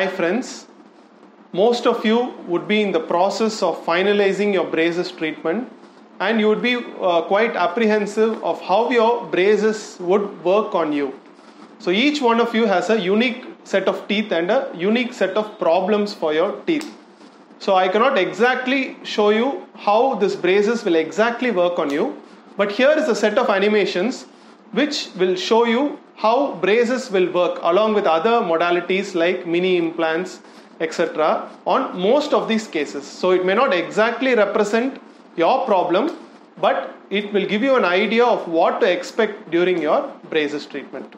Hi friends, most of you would be in the process of finalizing your braces treatment and you would be uh, quite apprehensive of how your braces would work on you. So each one of you has a unique set of teeth and a unique set of problems for your teeth. So I cannot exactly show you how this braces will exactly work on you, but here is a set of animations which will show you how braces will work along with other modalities like mini implants etc on most of these cases. So it may not exactly represent your problem but it will give you an idea of what to expect during your braces treatment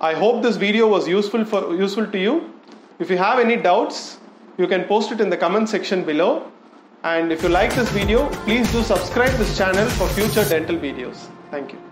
I hope this video was useful for useful to you. If you have any doubts, you can post it in the comment section below. And if you like this video, please do subscribe this channel for future dental videos. Thank you.